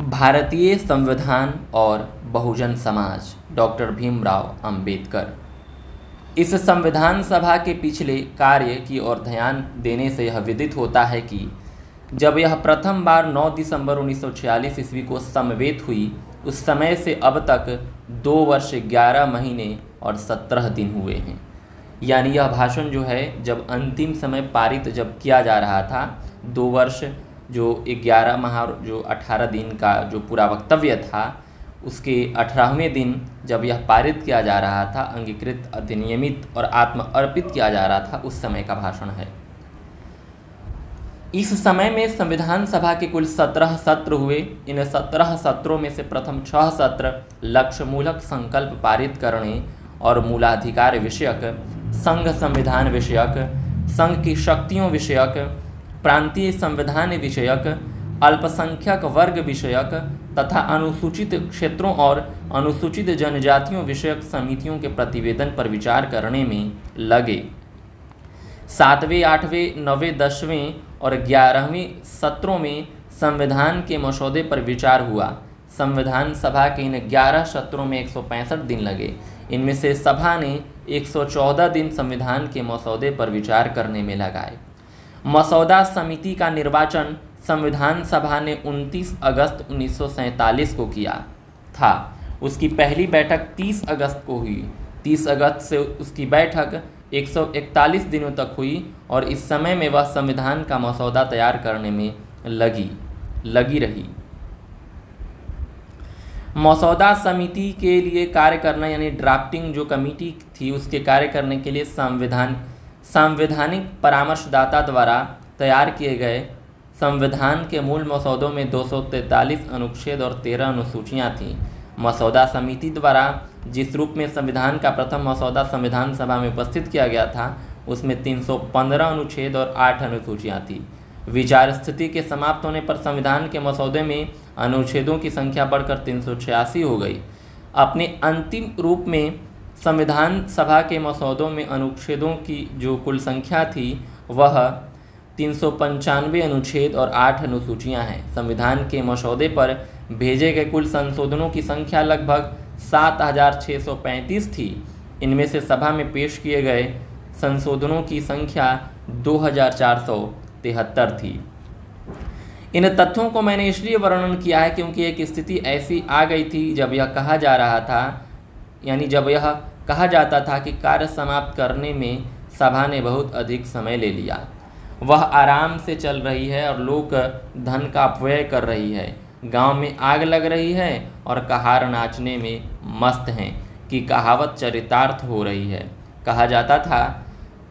भारतीय संविधान और बहुजन समाज, डॉक्टर भीमराव अंबेडकर। इस संविधान सभा के पिछले कार्य की ओर ध्यान देने से यह विदित होता है कि, जब यह प्रथम बार 9 दिसंबर 1946 ईस्वी को समवेत हुई, उस समय से अब तक दो वर्ष ग्यारह महीने और सत्रह दिन हुए हैं। यानी यह भाषण जो है, जब अंतिम समय पारित जब किया जा रहा था, दो वर्ष जो ग्यारह माह, जो अठारह दिन का जो पूरा वक्तव्य था, उसके अठारहवें दिन जब यह पारित किया जा रहा था, अंगीकृत, अधिनियमित और आत्म अर्पित किया जा रहा था, उस समय का भाषण है। इस समय में संविधान सभा के कुल सत्रह सत्र हुए। इन सत्रह सत्रों में से प्रथम छह सत्र लक्ष्य मूलक संकल्प पारित करने और मूलाधिकार विषयक, संघ संविधान विषयक, संघ की शक्तियों विषयक प्रांतीय संविधान विषयक, अल्पसंख्यक वर्ग विषयक तथा अनुसूचित क्षेत्रों और अनुसूचित जनजातियों विषयक समितियों के प्रतिवेदन पर विचार करने में लगे। सातवें, आठवें, नवें, दसवें और ग्यारहवें सत्रों में संविधान के मसौदे पर विचार हुआ। संविधान सभा के इन ग्यारह सत्रों में एक सौ पैंसठ दिन लगे। इनमें से सभा ने 114 दिन संविधान के मसौदे पर विचार करने में लगाए। मसौदा समिति का निर्वाचन संविधान सभा ने 29 अगस्त 1947 को किया था। उसकी पहली बैठक 30 अगस्त को हुई। 30 अगस्त से उसकी बैठक 141 दिनों तक हुई और इस समय में वह संविधान का मसौदा तैयार करने में लगी लगी रही। मसौदा समिति के लिए कार्य करना यानी ड्राफ्टिंग जो कमेटी थी उसके कार्य करने के लिए संविधान संवैधानिक परामर्शदाता द्वारा तैयार किए गए संविधान के मूल मसौदों में 243 अनुच्छेद और 13 अनुसूचियाँ थीं। मसौदा समिति द्वारा जिस रूप में संविधान का प्रथम मसौदा संविधान सभा में उपस्थित किया गया था, उसमें 315 अनुच्छेद और 8 अनुसूचियाँ थीं। विचार स्थिति के समाप्त होने पर संविधान के मसौदे में अनुच्छेदों की संख्या बढ़कर तीन सौ छियासी हो गई। अपने अंतिम रूप में संविधान सभा के मसौदों में अनुच्छेदों की जो कुल संख्या थी, वह तीन सौ पंचानवे अनुच्छेद और आठ अनुसूचियाँ हैं। संविधान के मसौदे पर भेजे गए कुल संशोधनों की संख्या लगभग सात हज़ार छः सौ पैंतीस थी। इनमें से सभा में पेश किए गए संशोधनों की संख्या दो हज़ार चार सौ तिहत्तर थी। इन तथ्यों को मैंने इसलिए वर्णन किया है क्योंकि एक स्थिति ऐसी आ गई थी, जब यह कहा जा रहा था, यानी जब यह कहा जाता था कि कार्य समाप्त करने में सभा ने बहुत अधिक समय ले लिया। वह आराम से चल रही है और लोग धन का अपव्यय कर रही है। गाँव में आग लग रही है और कहार नाचने में मस्त हैं कि कहावत चरितार्थ हो रही है। कहा जाता था,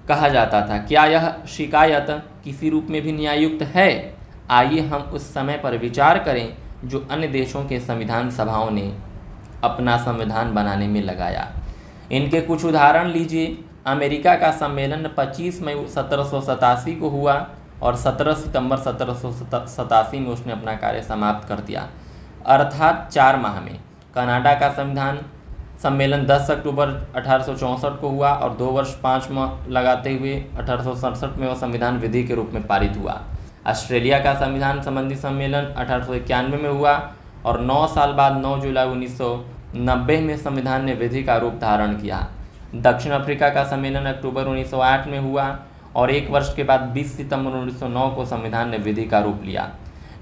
कहा जाता था, क्या यह शिकायत किसी रूप में भी न्यायुक्त है? आइए हम उस समय पर विचार करें जो अन्य देशों के संविधान सभाओं ने अपना संविधान बनाने में लगाया। इनके कुछ उदाहरण लीजिए। अमेरिका का सम्मेलन 25 मई सत्रह सौ सतासी को हुआ और 17 सितंबर सत्रह सौ सतासी में उसने अपना कार्य समाप्त कर दिया। अर्थात चार माह में। कनाडा का संविधान सम्मेलन 10 अक्टूबर अठारह को हुआ और दो वर्ष पाँच माह लगाते हुए अठारह सौ सड़सठ में वह संविधान विधि के रूप में पारित हुआ। ऑस्ट्रेलिया का संविधान संबंधी सम्मेलन अठारह सौ इक्यानवे में हुआ और 9 साल बाद 9 जुलाई 1990 में संविधान ने विधि का रूप धारण किया। दक्षिण अफ्रीका का सम्मेलन अक्टूबर 1908 में हुआ और एक वर्ष के बाद 20 सितंबर 1909 को संविधान ने विधि का रूप लिया।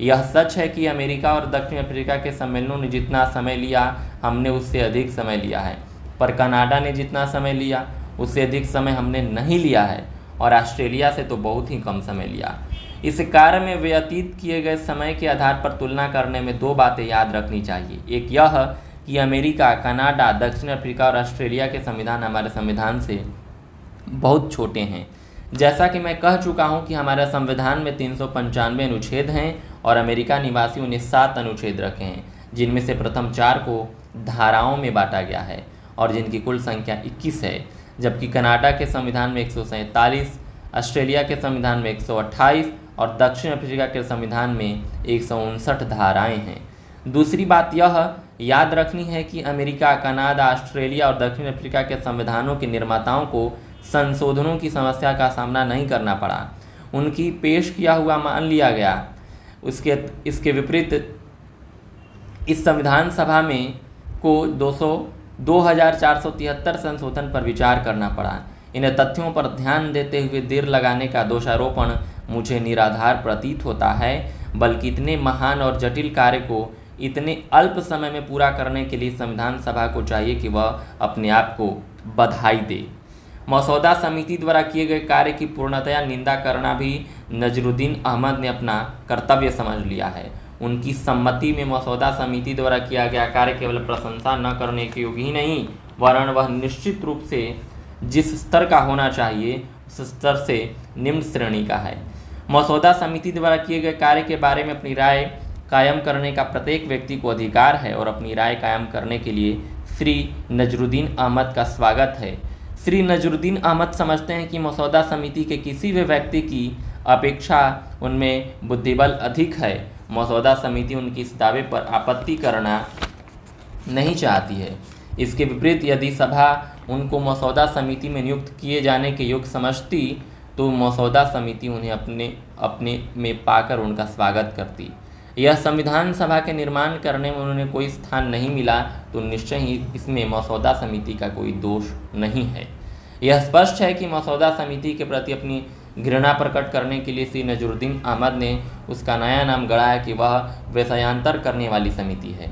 यह सच है कि अमेरिका और दक्षिण अफ्रीका के सम्मेलनों ने जितना समय लिया, हमने उससे अधिक समय लिया है। पर कनाडा ने जितना समय लिया, उससे अधिक समय हमने नहीं लिया है और ऑस्ट्रेलिया से तो बहुत ही कम समय लिया। इस कार्य में व्यतीत किए गए समय के आधार पर तुलना करने में दो बातें याद रखनी चाहिए। एक यह कि अमेरिका, कनाडा, दक्षिण अफ्रीका और ऑस्ट्रेलिया के संविधान हमारे संविधान से बहुत छोटे हैं। जैसा कि मैं कह चुका हूँ कि हमारे संविधान में तीन सौ पंचानवे अनुच्छेद हैं और अमेरिका निवासियों ने सात अनुच्छेद रखे हैं, जिनमें से प्रथम चार को धाराओं में बांटा गया है और जिनकी कुल संख्या 21 है, जबकि कनाडा के संविधान में एक सौ सैंतालीस, ऑस्ट्रेलिया के संविधान में 128 और दक्षिण अफ्रीका के संविधान में एक धाराएँ हैं। दूसरी बात यह याद रखनी है कि अमेरिका, कनाडा, ऑस्ट्रेलिया और दक्षिण अफ्रीका के संविधानों के निर्माताओं को संशोधनों की समस्या का सामना नहीं करना पड़ा। उनकी पेश किया हुआ मान लिया गया। उसके, इसके विपरीत इस संविधान सभा में को 200 2473 संशोधन पर विचार करना पड़ा। इन तथ्यों पर ध्यान देते हुए देर लगाने का दोषारोपण मुझे निराधार प्रतीत होता है, बल्कि इतने महान और जटिल कार्य को इतने अल्प समय में पूरा करने के लिए संविधान सभा को चाहिए कि वह अपने आप को बधाई दे। मसौदा समिति द्वारा किए गए कार्य की पूर्णतया निंदा करना भी नजरुद्दीन अहमद ने अपना कर्तव्य समझ लिया है। उनकी सम्मति में मसौदा समिति द्वारा किया गया कार्य केवल प्रशंसा न करने के योग्य ही नहीं, वरन वह निश्चित रूप से जिस स्तर का होना चाहिए, उस स्तर से निम्न श्रेणी का है। मसौदा समिति द्वारा किए गए कार्य के बारे में अपनी राय कायम करने का प्रत्येक व्यक्ति को अधिकार है और अपनी राय कायम करने के लिए श्री नजरुद्दीन अहमद का स्वागत है। श्री नजरुद्दीन अहमद समझते हैं कि मसौदा समिति के किसी भी व्यक्ति की अपेक्षा उनमें बुद्धिबल अधिक है। मसौदा समिति उनकी इस दावे पर आपत्ति करना नहीं चाहती है। इसके विपरीत यदि सभा उनको मसौदा समिति में नियुक्त किए जाने के योग्य समझती तो मसौदा समिति उन्हें अपने अपने में पाकर उनका स्वागत करती। यह संविधान सभा के निर्माण करने में उन्होंने कोई स्थान नहीं मिला तो निश्चय ही इसमें मसौदा समिति का कोई दोष नहीं है। यह स्पष्ट है कि मसौदा समिति के प्रति अपनी घृणा प्रकट करने के लिए श्री नजरुद्दीन अहमद ने उसका नया नाम गढ़ाया कि वह विषयांतर करने वाली समिति है।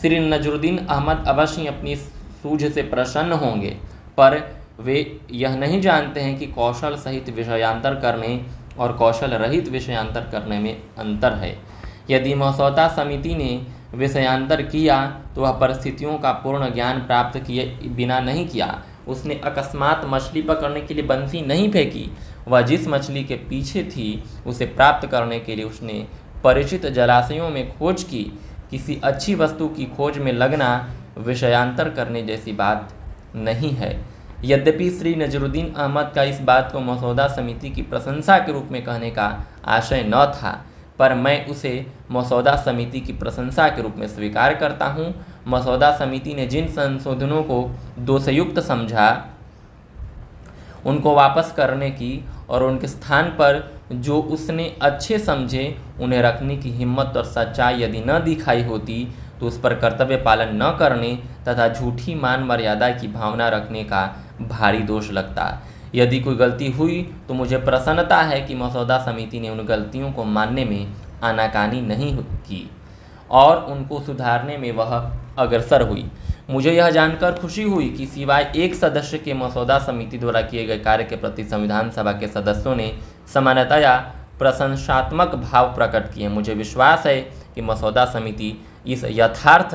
श्री नजरुद्दीन अहमद अवश्य अपनी सूझ से प्रसन्न होंगे, पर वे यह नहीं जानते हैं कि कौशल सहित विषयांतर करने और कौशल रहित विषयांतर करने में अंतर है। यदि मसौदा समिति ने विषयांतर किया तो वह परिस्थितियों का पूर्ण ज्ञान प्राप्त किए बिना नहीं किया। उसने अकस्मात मछली पकड़ने के लिए बंसी नहीं फेंकी। वह जिस मछली के पीछे थी, उसे प्राप्त करने के लिए उसने परिचित जलाशयों में खोज की। किसी अच्छी वस्तु की खोज में लगना विषयांतर करने जैसी बात नहीं है। यद्यपि श्री नजरुद्दीन अहमद का इस बात को मसौदा समिति की प्रशंसा के रूप में कहने का आशय न था पर मैं उसे मसौदा समिति की प्रशंसा के रूप में स्वीकार करता हूँ। मसौदा समिति ने जिन संशोधनों को दोषयुक्त समझा, उनको वापस करने की और उनके स्थान पर जो उसने अच्छे समझे, उन्हें रखने की हिम्मत और सच्चाई यदि न दिखाई होती तो उस पर कर्तव्य पालन न करने तथा झूठी मान मर्यादा की भावना रखने का भारी दोष लगता। यदि कोई गलती हुई तो मुझे प्रसन्नता है कि मसौदा समिति ने उन गलतियों को मानने में आनाकानी नहीं की, और उनको सुधारने में वह अग्रसर हुई। मुझे यह जानकर खुशी हुई कि सिवाय एक सदस्य के मसौदा समिति द्वारा किए गए कार्य के प्रति संविधान सभा के सदस्यों ने सामान्यतया प्रशंसात्मक भाव प्रकट किए। मुझे विश्वास है कि मसौदा समिति इस यथार्थ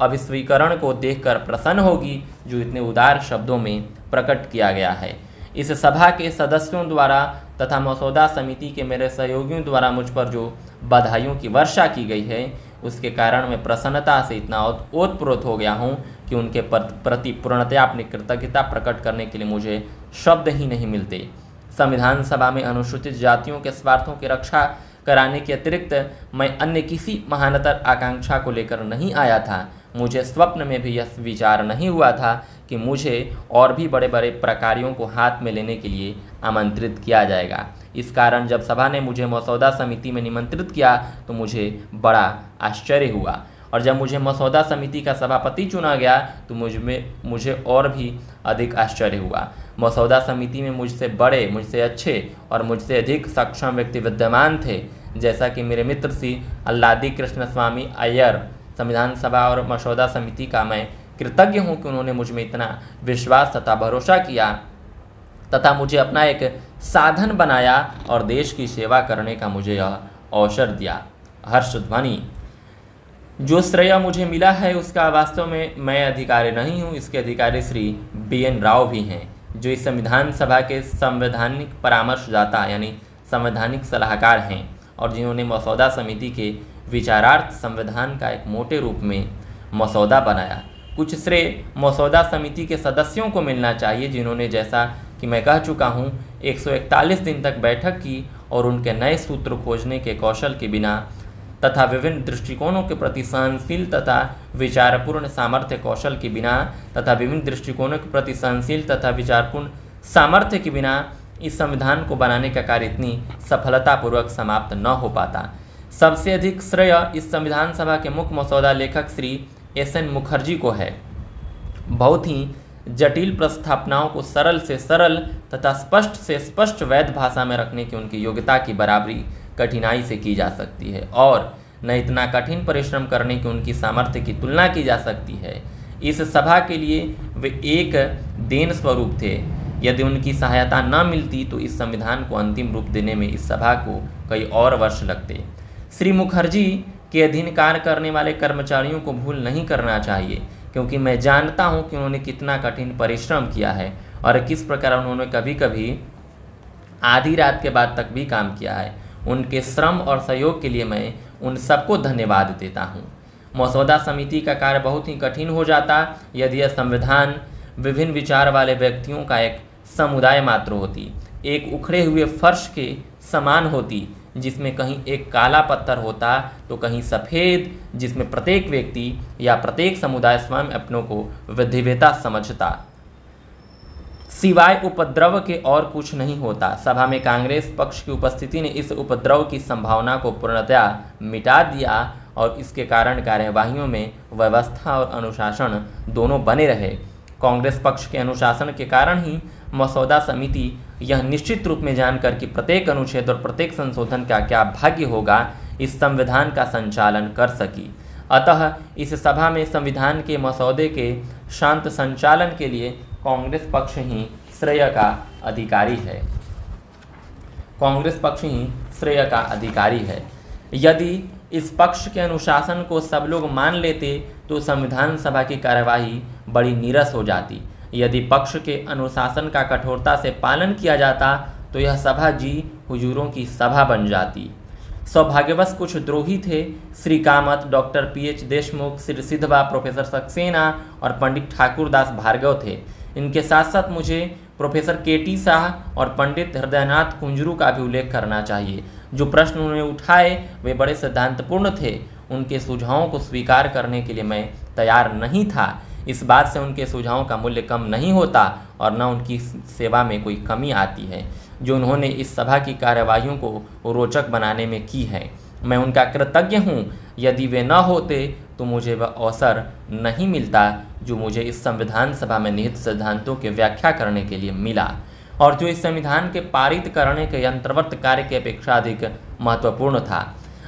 अभिस्वीकरण को देखकर प्रसन्न होगी, जो इतने उदार शब्दों में प्रकट किया गया है। इस सभा के सदस्यों द्वारा तथा मसौदा समिति के मेरे सहयोगियों द्वारा मुझ पर जो बधाइयों की वर्षा की गई है, उसके कारण मैं प्रसन्नता से इतना ओतप्रोत हो गया हूँ कि उनके प्रति पूर्णतया अपनी कृतज्ञता प्रकट करने के लिए मुझे शब्द ही नहीं मिलते। संविधान सभा में अनुसूचित जातियों के स्वार्थों की रक्षा कराने के अतिरिक्त मैं अन्य किसी महानतर आकांक्षा को लेकर नहीं आया था। मुझे स्वप्न में भी यह विचार नहीं हुआ था कि मुझे और भी बड़े बड़े प्रकारियों को हाथ में लेने के लिए आमंत्रित किया जाएगा। इस कारण जब सभा ने मुझे मसौदा समिति में निमंत्रित किया तो मुझे बड़ा आश्चर्य हुआ। और जब मुझे मसौदा समिति का सभापति चुना गया तो मुझमें, मुझे और भी अधिक आश्चर्य हुआ। मसौदा समिति में मुझसे बड़े, मुझसे अच्छे और मुझसे अधिक सक्षम व्यक्ति विद्यमान थे, जैसा कि मेरे मित्र श्री अल्लादी कृष्ण स्वामी अय्यर। संविधान सभा और मसौदा समिति का मैं कृतज्ञ हूँ कि उन्होंने मुझमें इतना विश्वास तथा भरोसा किया तथा मुझे अपना एक साधन बनाया और देश की सेवा करने का मुझे यह अवसर दिया। हर्ष ध्वनि जो श्रेय मुझे मिला है, उसका वास्तव में मैं अधिकारी नहीं हूँ, इसके अधिकारी श्री बी एन राव भी हैं, जो इस संविधान सभा के संवैधानिक परामर्शदाता यानी संवैधानिक सलाहकार हैं, और जिन्होंने मसौदा समिति के विचारार्थ संविधान का एक मोटे रूप में मसौदा बनाया। कुछ श्रेय मसौदा समिति के सदस्यों को मिलना चाहिए, जिन्होंने जैसा कि मैं कह चुका हूँ 141 दिन तक बैठक की और उनके नए सूत्र खोजने के कौशल के बिना तथा विभिन्न दृष्टिकोणों के प्रति सहनशील तथा विचारपूर्ण सामर्थ्य कौशल के बिना तथा विभिन्न दृष्टिकोणों के प्रति सहनशील तथा विचारपूर्ण सामर्थ्य के बिना इस संविधान को बनाने का कार्य इतनी सफलतापूर्वक समाप्त न हो पाता। सबसे अधिक श्रेय इस संविधान सभा के मुख्य मसौदा लेखक श्री एस एन मुखर्जी को है। बहुत ही जटिल प्रस्थापनाओं को सरल से सरल तथा स्पष्ट से स्पष्ट वैध भाषा में रखने की उनकी योग्यता की बराबरी कठिनाई से की जा सकती है और न इतना कठिन परिश्रम करने की उनकी सामर्थ्य की तुलना की जा सकती है। इस सभा के लिए वे एक देन स्वरूप थे। यदि उनकी सहायता न मिलती तो इस संविधान को अंतिम रूप देने में इस सभा को कई और वर्ष लगते। श्री मुखर्जी के अधीन कार्य करने वाले कर्मचारियों को भूल नहीं करना चाहिए, क्योंकि मैं जानता हूँ कि उन्होंने कितना कठिन परिश्रम किया है और किस प्रकार उन्होंने कभी कभी आधी रात के बाद तक भी काम किया है। उनके श्रम और सहयोग के लिए मैं उन सबको धन्यवाद देता हूँ। मसौदा समिति का कार्य बहुत ही कठिन हो जाता, यदि यह संविधान विभिन्न विचार वाले व्यक्तियों का एक समुदाय मात्र होती, एक उखड़े हुए फर्श के समान होती जिसमें कहीं एक काला पत्थर होता तो कहीं सफ़ेद, जिसमें प्रत्येक व्यक्ति या प्रत्येक समुदाय स्वयं अपनों को विधिवेता समझता। सिवाय उपद्रव के और कुछ नहीं होता। सभा में कांग्रेस पक्ष की उपस्थिति ने इस उपद्रव की संभावना को पूर्णतया मिटा दिया और इसके कारण कार्यवाहियों में व्यवस्था और अनुशासन दोनों बने रहे। कांग्रेस पक्ष के अनुशासन के कारण ही मसौदा समिति यह निश्चित रूप में जानकर कि प्रत्येक अनुच्छेद और प्रत्येक संशोधन का क्या भाग्य होगा, इस संविधान का संचालन कर सकी। अतः इस सभा में संविधान के मसौदे के शांत संचालन के लिए कांग्रेस पक्ष ही श्रेय का अधिकारी है। कांग्रेस पक्ष ही श्रेय का अधिकारी है। यदि इस पक्ष के अनुशासन को सब लोग मान लेते तो संविधान सभा की कार्यवाही बड़ी नीरस हो जाती। यदि पक्ष के अनुशासन का कठोरता से पालन किया जाता तो यह सभा जी हुजूरों की सभा बन जाती। सौभाग्यवश कुछ द्रोही थे Shri Kamat doctor P H Deshmukh, Shri Sidhwa, professor Saxena और पंडित ठाकुरदास भार्गव थे। इनके साथ साथ मुझे प्रोफेसर के टी शाह और पंडित हृदयनाथ कुंजरू का भी उल्लेख करना चाहिए। जो प्रश्न उन्होंने उठाए, वे बड़े सिद्धांतपूर्ण थे। उनके सुझावों को स्वीकार करने के लिए मैं तैयार नहीं था। इस बात से उनके सुझावों का मूल्य कम नहीं होता और न उनकी सेवा में कोई कमी आती है, जो उन्होंने इस सभा की कार्यवाहियों को रोचक बनाने में की है। मैं उनका कृतज्ञ हूँ। यदि वे न होते तो मुझे वह अवसर नहीं मिलता, जो मुझे इस संविधान सभा में निहित सिद्धांतों की व्याख्या करने के लिए मिला, और जो इस संविधान के पारित करने के यंत्रवत कार्य की अपेक्षा अधिक महत्वपूर्ण था।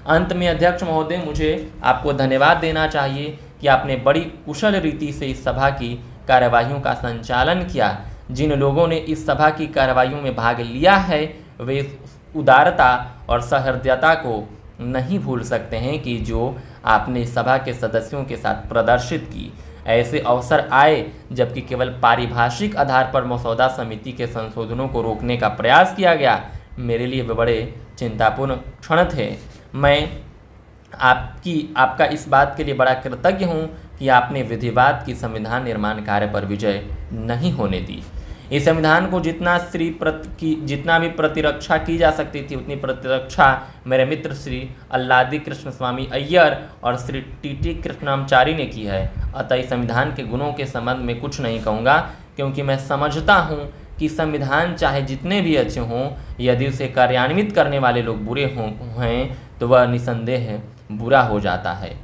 अंत में अध्यक्ष महोदय, मुझे आपको धन्यवाद देना चाहिए। कि आपने बड़ी कुशल रीति से इस सभा की कार्यवाहियों का संचालन किया। जिन लोगों ने इस सभा की कार्यवाहियों में भाग लिया है, वे उदारता और सहृदयता को नहीं भूल सकते हैं कि जो आपने सभा के सदस्यों के साथ प्रदर्शित की। ऐसे अवसर आए, जबकि केवल पारिभाषिक आधार पर मसौदा समिति के संशोधनों को रोकने का प्रयास किया गया, मेरे लिए वे बड़े चिंतापूर्ण क्षण थे। मैं आपकी, आपका इस बात के लिए बड़ा कृतज्ञ हूँ कि आपने विधिवाद की संविधान निर्माण कार्य पर विजय नहीं होने दी। इस संविधान को जितना श्री प्रत, की, जितना भी प्रतिरक्षा की जा सकती थी, उतनी प्रतिरक्षा मेरे मित्र श्री अल्लादी कृष्ण स्वामी अय्यर और श्री टी टी कृष्णामचारी ने की है। अतः इस संविधान के गुणों के संबंध में कुछ नहीं कहूँगा, क्योंकि मैं समझता हूँ कि संविधान चाहे जितने भी अच्छे हों, यदि उसे कार्यान्वित करने वाले लोग बुरे हों, हैं तो वह निसंदेह बुरा हो जाता है।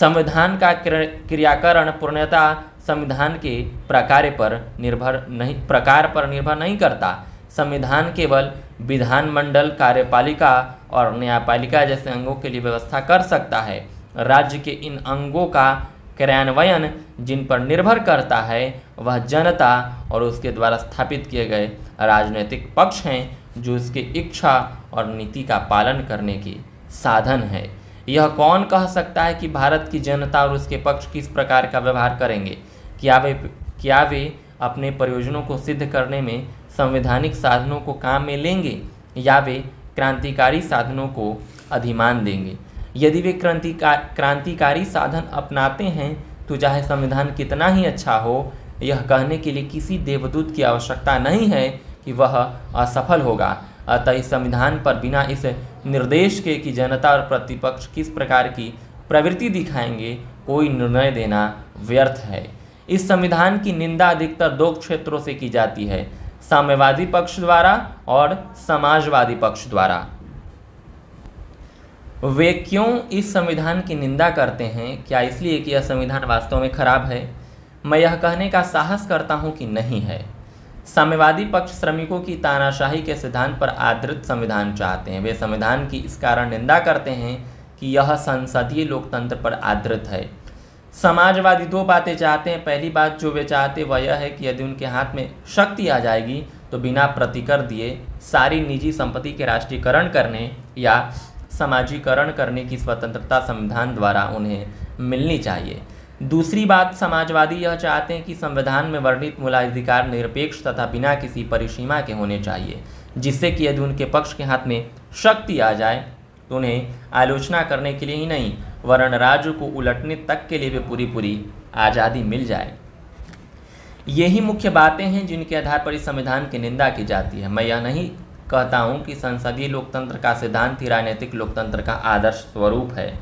संविधान का क्रियाकरण पूर्णतः संविधान के प्रकार पर निर्भर नहीं, प्रकार पर निर्भर नहीं करता। संविधान केवल विधानमंडल कार्यपालिका और न्यायपालिका जैसे अंगों के लिए व्यवस्था कर सकता है। राज्य के इन अंगों का क्रियान्वयन जिन पर निर्भर करता है, वह जनता और उसके द्वारा स्थापित किए गए राजनीतिक पक्ष हैं, जो इसके इच्छा और नीति का पालन करने के साधन है। यह कौन कह सकता है कि भारत की जनता और उसके पक्ष किस प्रकार का व्यवहार करेंगे? क्या वे क्या वे अपने प्रयोजनों को सिद्ध करने में संवैधानिक साधनों को काम में लेंगे? या वे क्रांतिकारी साधनों को अधिमान देंगे? यदि वे क्रांतिका, क्रांतिकारी साधन अपनाते हैं तो चाहे संविधान कितना ही अच्छा हो, यह कहने के लिए किसी देवदूत की आवश्यकता नहीं है कि वह असफल होगा। अतः इस संविधान पर बिना इस निर्देश के कि जनता और प्रतिपक्ष किस प्रकार की प्रवृत्ति दिखाएँगे, कोई निर्णय देना व्यर्थ है। इस संविधान की निंदा अधिकतर दो क्षेत्रों से की जाती है, साम्यवादी पक्ष द्वारा और समाजवादी पक्ष द्वारा। वे क्यों इस संविधान की निंदा करते हैं? क्या इसलिए कि यह संविधान वास्तव में खराब है? मैं यह कहने का साहस करता हूँ कि नहीं है। साम्यवादी पक्ष श्रमिकों की तानाशाही के सिद्धांत पर आधारित संविधान चाहते हैं। वे संविधान की इस कारण निंदा करते हैं कि यह संसदीय लोकतंत्र पर आधारित है। समाजवादी दो बातें चाहते हैं। पहली बात जो वे चाहते वह यह है कि यदि उनके हाथ में शक्ति आ जाएगी तो बिना प्रतिकर दिए सारी निजी संपत्ति के राष्ट्रीयकरण करने या समाजीकरण करने की स्वतंत्रता संविधान द्वारा उन्हें मिलनी चाहिए। दूसरी बात, समाजवादी यह चाहते हैं कि संविधान में वर्णित मूलाधिकार निरपेक्ष तथा बिना किसी परिसीमा के होने चाहिए, जिससे कि यदि उनके पक्ष के हाथ में शक्ति आ जाए तो उन्हें आलोचना करने के लिए ही नहीं वर्ण राज्य को उलटने तक के लिए भी पूरी पूरी आज़ादी मिल जाए। यही मुख्य बातें हैं जिनके आधार पर इस संविधान की निंदा की जाती है। मैं यह नहीं कहता हूँ कि संसदीय लोकतंत्र का सिद्धांत ही राजनीतिक लोकतंत्र का आदर्श स्वरूप है।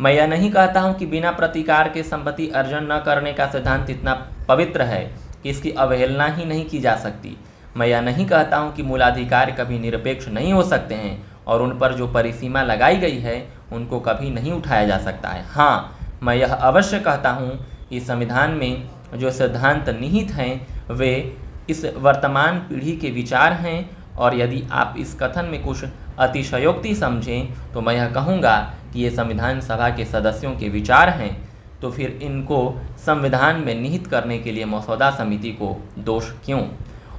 मैं यह नहीं कहता हूँ कि बिना प्रतिकार के संपत्ति अर्जन न करने का सिद्धांत इतना पवित्र है कि इसकी अवहेलना ही नहीं की जा सकती। मैं यह नहीं कहता हूँ कि मूलाधिकार कभी निरपेक्ष नहीं हो सकते हैं और उन पर जो परिसीमा लगाई गई है, उनको कभी नहीं उठाया जा सकता है। हाँ मैं यह अवश्य कहता हूँ कि संविधान में जो सिद्धांत निहित हैं, वे इस वर्तमान पीढ़ी के विचार हैं और यदि आप इस कथन में कुछ अतिशयोक्ति समझें तो मैं यह कहूँगा ये संविधान सभा के सदस्यों के विचार हैं तो फिर इनको संविधान में निहित करने के लिए मसौदा समिति को दोष क्यों?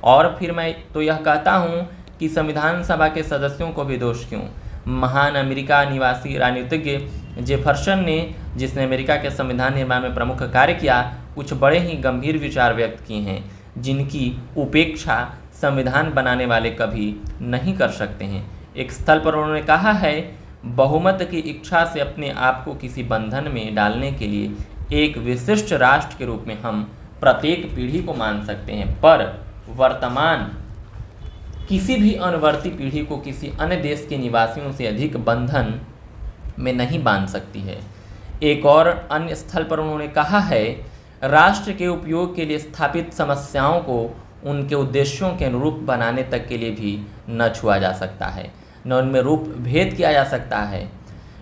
और फिर मैं तो यह कहता हूँ कि संविधान सभा के सदस्यों को भी दोष क्यों? महान अमेरिका निवासी राजनीतिज्ञ जेफरसन ने, जिसने अमेरिका के संविधान निर्माण में प्रमुख कार्य किया, कुछ बड़े ही गंभीर विचार व्यक्त किए हैं, जिनकी उपेक्षा संविधान बनाने वाले कभी नहीं कर सकते हैं। एक स्थल पर उन्होंने कहा है बहुमत की इच्छा से अपने आप को किसी बंधन में डालने के लिए एक विशिष्ट राष्ट्र के रूप में हम प्रत्येक पीढ़ी को मान सकते हैं। पर वर्तमान किसी भी अनुवर्ती पीढ़ी को किसी अन्य देश के निवासियों से अधिक बंधन में नहीं बाँध सकती है। एक और अन्य स्थल पर उन्होंने कहा है, राष्ट्र के उपयोग के लिए स्थापित समस्याओं को उनके उद्देश्यों के अनुरूप बनाने तक के लिए भी न छुआ जा सकता है। न उनमें रूप भेद किया जा सकता है,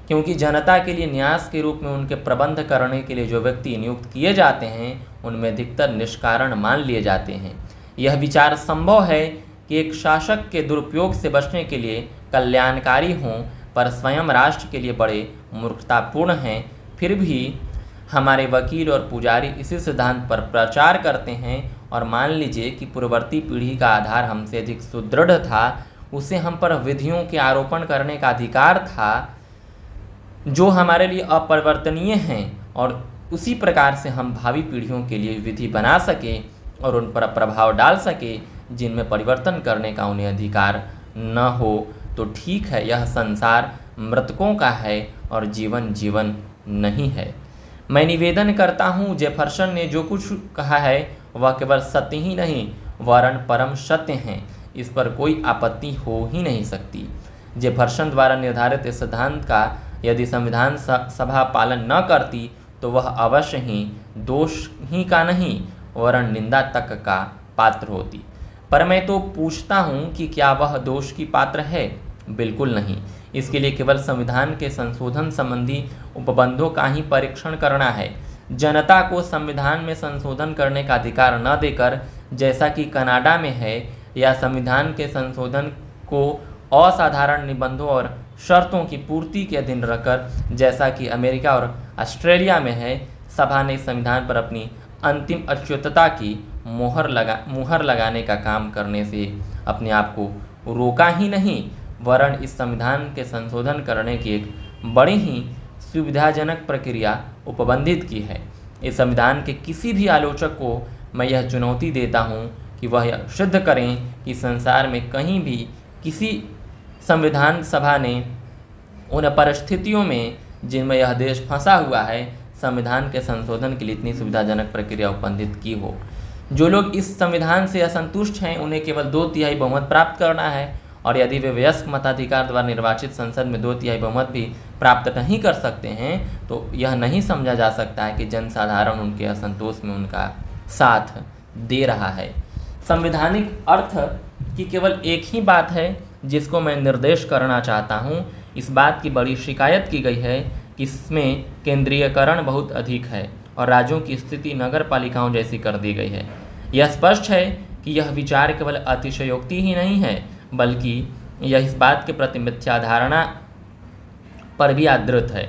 क्योंकि जनता के लिए न्यास के रूप में उनके प्रबंध करने के लिए जो व्यक्ति नियुक्त किए जाते हैं, उनमें अधिकतर निष्कारण मान लिए जाते हैं। यह विचार संभव है कि एक शासक के दुरुपयोग से बचने के लिए कल्याणकारी हों, पर स्वयं राष्ट्र के लिए बड़े मूर्खतापूर्ण हैं। फिर भी हमारे वकील और पुजारी इसी सिद्धांत पर प्रचार करते हैं और मान लीजिए कि पूर्ववर्ती पीढ़ी का आधार हमसे अधिक सुदृढ़ था उसे हम पर विधियों के आरोपण करने का अधिकार था, जो हमारे लिए अपरिवर्तनीय हैं और उसी प्रकार से हम भावी पीढ़ियों के लिए विधि बना सके और उन पर प्रभाव डाल सके, जिनमें परिवर्तन करने का उन्हें अधिकार न हो। तो ठीक है, यह संसार मृतकों का है और जीवन जीवन नहीं है। मैं निवेदन करता हूँ, जेफरसन ने जो कुछ कहा है, वह केवल सत्य ही नहीं वरण परम सत्य हैं। इस पर कोई आपत्ति हो ही नहीं सकती। जेफरसन द्वारा निर्धारित इस सिद्धांत का यदि संविधान सभा पालन न करती तो वह अवश्य ही दोष ही का नहीं वरण निंदा तक का पात्र होती। पर मैं तो पूछता हूँ कि क्या वह दोष की पात्र है? बिल्कुल नहीं। इसके लिए केवल संविधान के संशोधन संबंधी उपबंधों का ही परीक्षण करना है। जनता को संविधान में संशोधन करने का अधिकार न देकर, जैसा कि कनाडा में है या संविधान के संशोधन को असाधारण निबंधों और शर्तों की पूर्ति के अधीन रखकर, जैसा कि अमेरिका और ऑस्ट्रेलिया में है, सभा ने संविधान पर अपनी अंतिम अच्युतता की मोहर लगा, मुहर लगाने का काम करने से अपने आप को रोका ही नहीं वरण इस संविधान के संशोधन करने की एक बड़ी ही सुविधाजनक प्रक्रिया उपबंधित की है। इस संविधान के किसी भी आलोचक को मैं यह चुनौती देता हूँ कि वह सिद्ध करें कि संसार में कहीं भी किसी संविधान सभा ने उन परिस्थितियों में जिनमें यह देश फंसा हुआ है, संविधान के संशोधन के लिए इतनी सुविधाजनक प्रक्रिया उपबंधित की हो। जो लोग इस संविधान से असंतुष्ट हैं, उन्हें केवल दो तिहाई बहुमत प्राप्त करना है और यदि वे वयस्क मताधिकार द्वारा निर्वाचित संसद में दो तिहाई बहुमत भी प्राप्त नहीं कर सकते हैं तो यह नहीं समझा जा सकता है कि जनसाधारण उनके असंतोष में उनका साथ दे रहा है। संवैधानिक अर्थ की केवल एक ही बात है, जिसको मैं निर्देश करना चाहता हूँ। इस बात की बड़ी शिकायत की गई है कि इसमें केंद्रीयकरण बहुत अधिक है और राज्यों की स्थिति नगर पालिकाओं जैसी कर दी गई है। यह स्पष्ट है कि यह विचार केवल अतिशयोक्ति ही नहीं है, बल्कि यह इस बात के प्रति मिथ्या धारणा पर भी आदृत है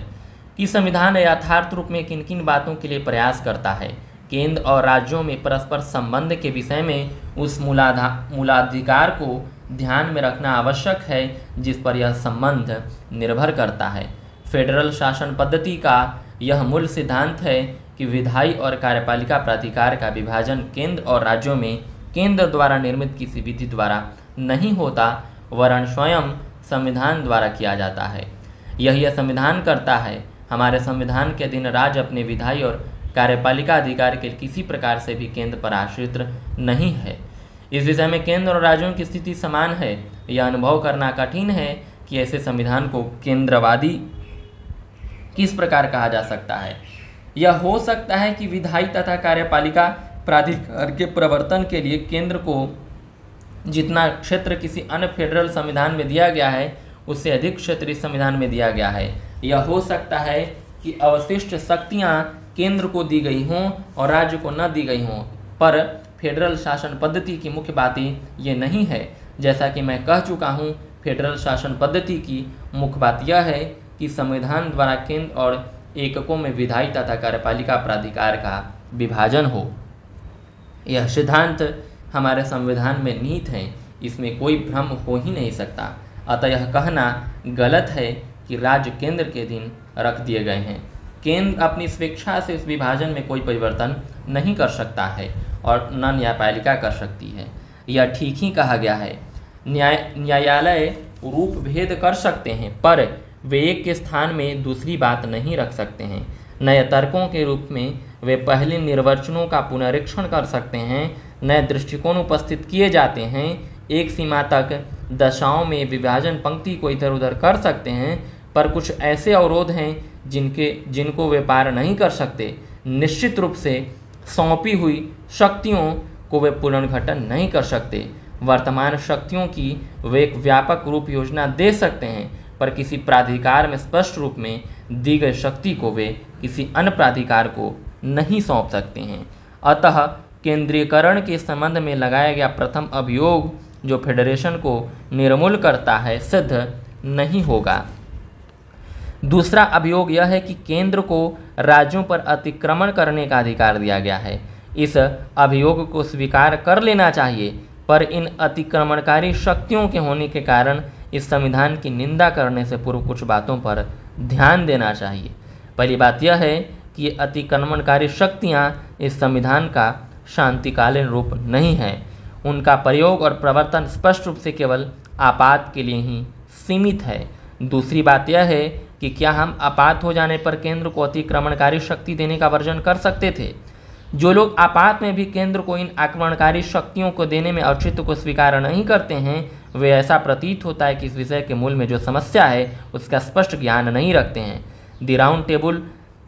कि संविधान यथार्थ रूप में किन किन बातों के लिए प्रयास करता है। केंद्र और राज्यों में परस्पर संबंध के विषय में उस मूलाधा, मूलाधिकार को ध्यान में रखना आवश्यक है, जिस पर यह संबंध निर्भर करता है। फेडरल शासन पद्धति का यह मूल सिद्धांत है कि विधायी और कार्यपालिका प्राधिकार का विभाजन केंद्र और राज्यों में केंद्र द्वारा निर्मित किसी विधि द्वारा नहीं होता वरण स्वयं संविधान द्वारा किया जाता है। यह यह संविधान करता है, हमारे संविधान के अधीन राज्य अपने विधायी और कार्यपालिका अधिकार के किसी प्रकार से भी केंद्र पर आश्रित नहीं है। इस विषय में केंद्र और राज्यों की स्थिति समान है यह अनुभव करना कठिन है कि ऐसे संविधान को केंद्रवादी किस प्रकार कहा जा सकता है? यह हो सकता है कि विधायी तथा कार्यपालिका प्राधिकार के प्रवर्तन के लिए केंद्र को जितना क्षेत्र किसी अन्य फेडरल संविधान में दिया गया है, उससे अधिक क्षेत्र इस संविधान में दिया गया है। यह हो सकता है कि अवशिष्ट शक्तियाँ केंद्र को दी गई हों और राज्य को न दी गई हों। पर फेडरल शासन पद्धति की मुख्य बातें ये नहीं है। जैसा कि मैं कह चुका हूँ, फेडरल शासन पद्धति की मुख्य बात यह है कि संविधान द्वारा केंद्र और एककों में विधायी तथा कार्यपालिका प्राधिकार का विभाजन हो। यह सिद्धांत हमारे संविधान में निहित है, इसमें कोई भ्रम हो ही नहीं सकता। अतः यह कहना गलत है कि राज्य केंद्र के दिन रख दिए गए हैं। केंद्र अपनी स्वेच्छा से इस विभाजन में कोई परिवर्तन नहीं कर सकता है और न न्यायपालिका कर सकती है। यह ठीक ही कहा गया है। न्याय, न्यायालय रूप भेद कर सकते हैं, पर वे एक के स्थान में दूसरी बात नहीं रख सकते हैं। नए तर्कों के रूप में वे पहले निर्वचनों का पुनरीक्षण कर सकते हैं, नए दृष्टिकोण उपस्थित किए जाते हैं, एक सीमा तक दशाओं में विभाजन पंक्ति को इधर उधर कर सकते हैं, पर कुछ ऐसे अवरोध हैं जिनके, जिनको वे पार नहीं कर सकते, निश्चित रूप से सौंपी हुई शक्तियों को वे पुनर्घटन नहीं कर सकते। वर्तमान शक्तियों की वे एक व्यापक रूप योजना दे सकते हैं, पर किसी प्राधिकार में स्पष्ट रूप में दी गई शक्ति को वे किसी अन्य प्राधिकार को नहीं सौंप सकते हैं। अतः केंद्रीयकरण के संबंध में लगाया गया प्रथम अभियोग जो फेडरेशन को निर्मूल करता है, सिद्ध नहीं होगा। दूसरा अभियोग यह है कि केंद्र को राज्यों पर अतिक्रमण करने का अधिकार दिया गया है। इस अभियोग को स्वीकार कर लेना चाहिए, पर इन अतिक्रमणकारी शक्तियों के होने के कारण इस संविधान की निंदा करने से पूर्व कुछ बातों पर ध्यान देना चाहिए। पहली बात यह है कि ये अतिक्रमणकारी शक्तियाँ इस संविधान का शांतिकालीन रूप नहीं है। उनका प्रयोग और प्रवर्तन स्पष्ट रूप से केवल आपात के लिए ही सीमित है। दूसरी बात यह है कि क्या हम आपात हो जाने पर केंद्र को अतिक्रमणकारी शक्ति देने का वर्जन कर सकते थे? जो लोग आपात में भी केंद्र को इन आक्रमणकारी शक्तियों को देने में औचित्य को स्वीकार नहीं करते हैं, वे ऐसा प्रतीत होता है कि इस विषय के मूल में जो समस्या है, उसका स्पष्ट ज्ञान नहीं रखते हैं। दी राउंड टेबल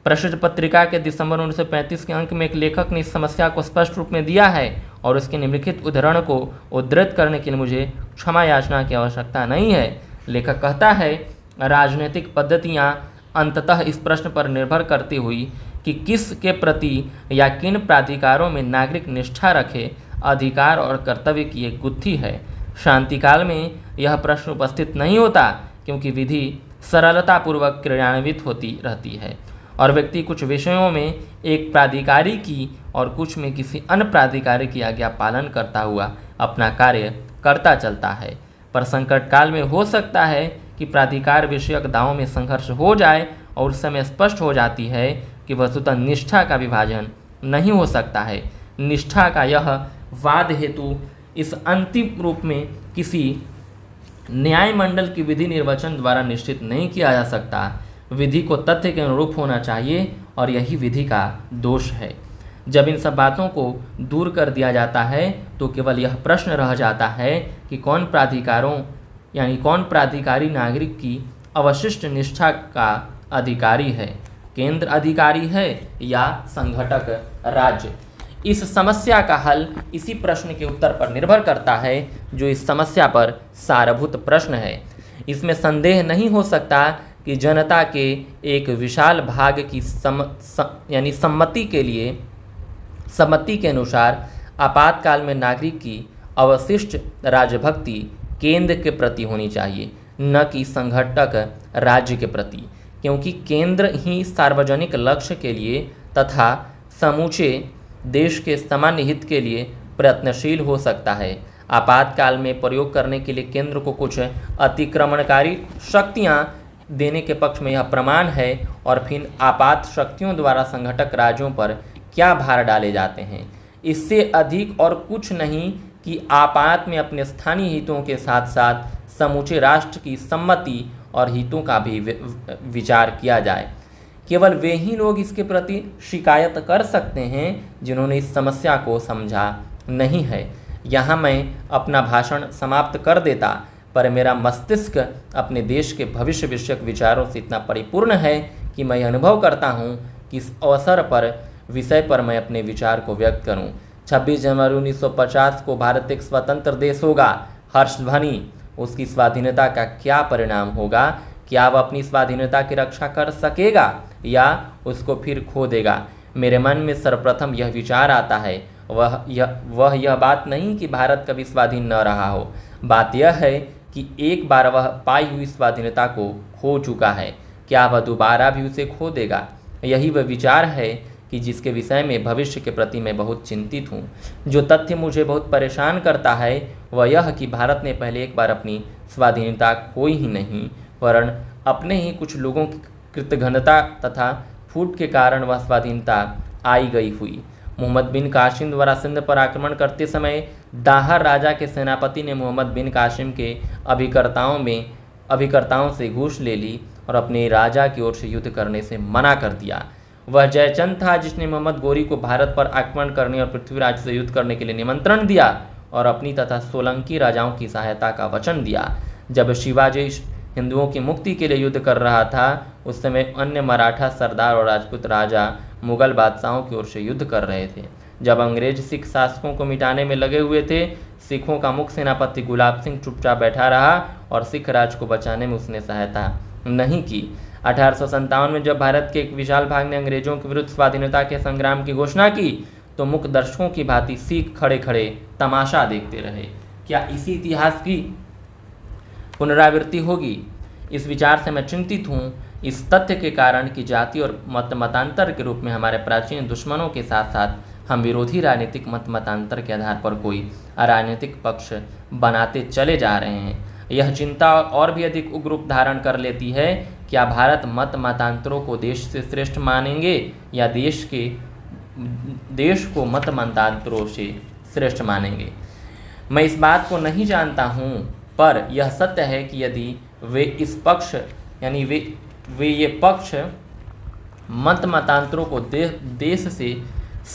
प्रसिद्ध पत्रिका के दिसंबर उन्नीस सौ पैंतीस के अंक में एक लेखक ने इस समस्या को स्पष्ट रूप में दिया है और उसके निम्नलिखित उदाहरण को उद्धृत करने के लिए मुझे क्षमा याचना की आवश्यकता नहीं है। लेखक कहता है राजनीतिक पद्धतियाँ अंततः इस प्रश्न पर निर्भर करती हुई कि किस के प्रति या किन प्राधिकारों में नागरिक निष्ठा रखे, अधिकार और कर्तव्य की एक गुत्थी है। शांतिकाल में यह प्रश्न उपस्थित नहीं होता क्योंकि विधि सरलतापूर्वक क्रियान्वित होती रहती है और व्यक्ति कुछ विषयों में एक प्राधिकारी की और कुछ में किसी अन्य प्राधिकारी की आज्ञा पालन करता हुआ अपना कार्य करता चलता है। पर संकट काल में हो सकता है कि प्राधिकार विषयक दावों में संघर्ष हो जाए और उस समय स्पष्ट हो जाती है कि वस्तुतः निष्ठा का विभाजन नहीं हो सकता है। निष्ठा का यह वाद हेतु इस अंतिम रूप में किसी न्यायमंडल की विधि निर्वचन द्वारा निश्चित नहीं किया जा सकता। विधि को तथ्य के अनुरूप होना चाहिए और यही विधि का दोष है। जब इन सब बातों को दूर कर दिया जाता है तो केवल यह प्रश्न रह जाता है कि कौन प्राधिकारों यानी कौन प्राधिकारी नागरिक की अवशिष्ट निष्ठा का अधिकारी है? केंद्र अधिकारी है या संघटक राज्य? इस समस्या का हल इसी प्रश्न के उत्तर पर निर्भर करता है जो इस समस्या पर सारभूत प्रश्न है। इसमें संदेह नहीं हो सकता कि जनता के एक विशाल भाग की सम, सम यानी सम्मति के लिए सम्मति के अनुसार आपातकाल में नागरिक की अवशिष्ट राजभक्ति केंद्र के प्रति होनी चाहिए, न कि संघटक राज्य के प्रति। क्योंकि केंद्र ही सार्वजनिक लक्ष्य के लिए तथा समूचे देश के सामान्य हित के लिए प्रयत्नशील हो सकता है। आपातकाल में प्रयोग करने के लिए केंद्र को कुछ अतिक्रमणकारी शक्तियाँ देने के पक्ष में यह प्रमाण है और फिर आपात शक्तियों द्वारा संघटक राज्यों पर क्या भार डाले जाते हैं? इससे अधिक और कुछ नहीं कि आपात में अपने स्थानीय हितों के साथ साथ समूचे राष्ट्र की सम्मति और हितों का भी विचार किया जाए। केवल वे ही लोग इसके प्रति शिकायत कर सकते हैं जिन्होंने इस समस्या को समझा नहीं है। यहाँ मैं अपना भाषण समाप्त कर देता, पर मेरा मस्तिष्क अपने देश के भविष्य विषयक विचारों से इतना परिपूर्ण है कि मैं अनुभव करता हूँ कि इस अवसर पर, विषय पर मैं अपने विचार को व्यक्त करूँ। 26 जनवरी 1950 को भारत एक स्वतंत्र देश होगा। हर्षध्वनि उसकी स्वाधीनता का क्या परिणाम होगा? क्या वह अपनी स्वाधीनता की रक्षा कर सकेगा या उसको फिर खो देगा? मेरे मन में सर्वप्रथम यह विचार आता है। वह यह वह यह बात नहीं कि भारत कभी स्वाधीन न रहा हो। बात यह है कि एक बार वह पाई हुई स्वाधीनता को खो चुका है। क्या वह दोबारा भी उसे खो देगा? यही वह विचार है कि जिसके विषय में भविष्य के प्रति मैं बहुत चिंतित हूँ। जो तथ्य मुझे बहुत परेशान करता है, वह यह कि भारत ने पहले एक बार अपनी स्वाधीनता खोई ही नहीं वरण अपने ही कुछ लोगों की कृतघ्नता तथा फूट के कारण वह स्वाधीनता आई गई हुई। मोहम्मद बिन कासिम द्वारा सिंध पर आक्रमण करते समय दाहर राजा के सेनापति ने मोहम्मद बिन कासिम के अभिकर्ताओं में, अभिकर्ताओं से घूस ले ली और अपने राजा की ओर से युद्ध करने से मना कर दिया। वह जयचंद था जिसने मोहम्मद गोरी को भारत पर आक्रमण करने और पृथ्वीराज से युद्ध करने के लिए निमंत्रण दिया और अपनी तथा सोलंकी राजाओं की सहायता का वचन दिया। जब शिवाजी हिंदुओं की मुक्ति के लिए युद्ध कर रहा था, उस समय अन्य मराठा सरदार और राजपूत राजा मुगल बादशाहों की ओर से युद्ध कर रहे थे। जब अंग्रेज़ सिख शासकों को मिटाने में लगे हुए थे, सिखों का मुख्य सेनापति गुलाब सिंह चुपचाप बैठा रहा और सिख राज को बचाने में उसने सहायता नहीं की। अठारह में जब भारत के एक विशाल भाग ने अंग्रेज़ों के विरुद्ध स्वाधीनता के संग्राम की घोषणा की तो मुख्य दर्शकों की भांति सीख खड़े खड़े तमाशा देखते रहे। क्या इसी इतिहास की पुनरावृत्ति होगी? इस विचार से मैं चिंतित हूँ। इस तथ्य के कारण कि जाति और मत मतांतर के रूप में हमारे प्राचीन दुश्मनों के साथ साथ हम विरोधी राजनीतिक मत मतांतर के आधार पर कोई राजनीतिक पक्ष बनाते चले जा रहे हैं। यह चिंता और भी अधिक उग्र रूप धारण कर लेती है क्या भारत मत मतांतरों को देश से श्रेष्ठ मानेंगे या देश के देश को मत मतांतरों से श्रेष्ठ मानेंगे? मैं इस बात को नहीं जानता हूँ पर यह सत्य है कि यदि वे इस पक्ष यानी वे वे ये पक्ष मत मतांतरों को दे, देश से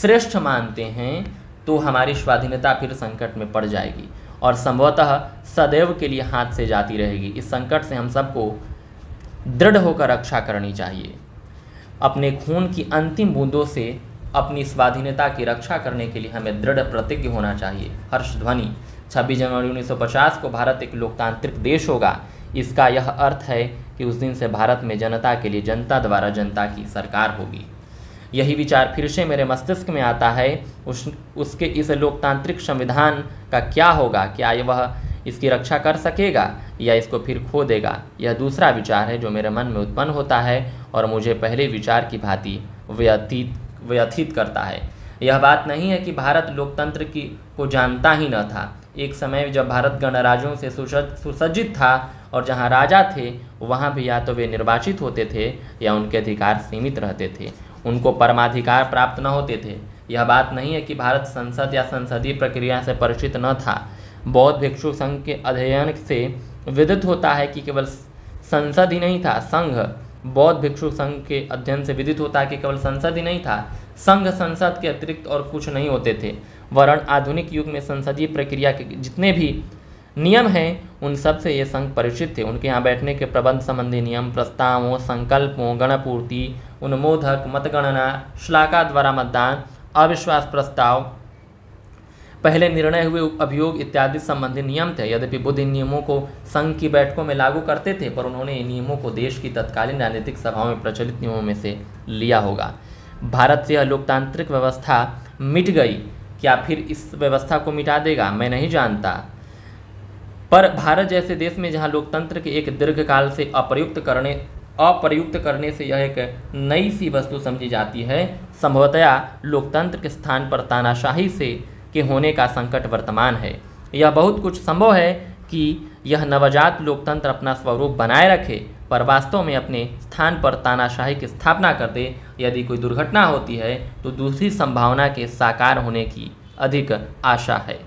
श्रेष्ठ मानते हैं तो हमारी स्वाधीनता फिर संकट में पड़ जाएगी और संभवतः सदैव के लिए हाथ से जाती रहेगी। इस संकट से हम सबको दृढ़ होकर रक्षा करनी चाहिए। अपने खून की अंतिम बूंदों से अपनी स्वाधीनता की रक्षा करने के लिए हमें दृढ़ प्रतिज्ञ होना चाहिए। हर्ष ध्वनि। 26 जनवरी 1950 को भारत एक लोकतांत्रिक देश होगा। इसका यह अर्थ है कि उस दिन से भारत में जनता के लिए जनता द्वारा जनता की सरकार होगी। यही विचार फिर से मेरे मस्तिष्क में आता है। उस, उसके इस लोकतांत्रिक संविधान का क्या होगा? क्या वह इसकी रक्षा कर सकेगा? या इसको फिर खो देगा। यह दूसरा विचार है जो मेरे मन में उत्पन्न होता है और मुझे पहले विचार की भांति व्यतीत व्यथित करता है। यह बात नहीं है कि भारत लोकतंत्र की, को जानता ही न था। एक समय जब भारत गणराज्यों से सुसज्जित था और जहाँ राजा थे, वहाँ भी या तो वे निर्वाचित होते थे या उनके अधिकार सीमित रहते थे। उनको परमाधिकार प्राप्त न होते थे। यह बात नहीं है कि भारत संसद या संसदीय प्रक्रिया से परिचित न था। बौद्ध भिक्षु संघ के अध्ययन से विदित होता है कि केवल संसद ही नहीं था, संघ, बौद्ध भिक्षु संघ के अध्ययन से विदित होता है कि केवल संसद ही नहीं था, संघ संसद के अतिरिक्त और कुछ नहीं होते थे। वरण आधुनिक युग में संसदीय प्रक्रिया के जितने भी नियम हैं, उन सबसे ये संघ परिचित थे। उनके यहाँ बैठने के प्रबंध संबंधी नियम, प्रस्तावों, संकल्पों, गणपूर्ति उन्मोदक मतगणना श्लाका द्वारा मतदान, अविश्वास प्रस्ताव पहले निर्णय हुए अभियोग इत्यादि संबंधी नियम थे। यद्यपि बुद्ध इन नियमों को संघ की बैठकों में लागू करते थे, पर उन्होंने इन नियमों को देश की तत्कालीन राजनीतिक सभाओं में प्रचलित नियमों में से लिया होगा। भारत से यह लोकतांत्रिक व्यवस्था मिट गई। क्या फिर इस व्यवस्था को मिटा देगा? मैं नहीं जानता। पर भारत जैसे देश में जहाँ लोकतंत्र के एक दीर्घकाल से अप्रयुक्त करने अप्रयुक्त करने से यह एक नई सी वस्तु समझी जाती है, संभवतया लोकतंत्र के स्थान पर तानाशाही से के होने का संकट वर्तमान है। यह बहुत कुछ संभव है कि यह नवजात लोकतंत्र अपना स्वरूप बनाए रखे, पर वास्तव में अपने स्थान पर तानाशाही की स्थापना कर दे। यदि कोई दुर्घटना होती है तो दूसरी संभावना के साकार होने की अधिक आशा है।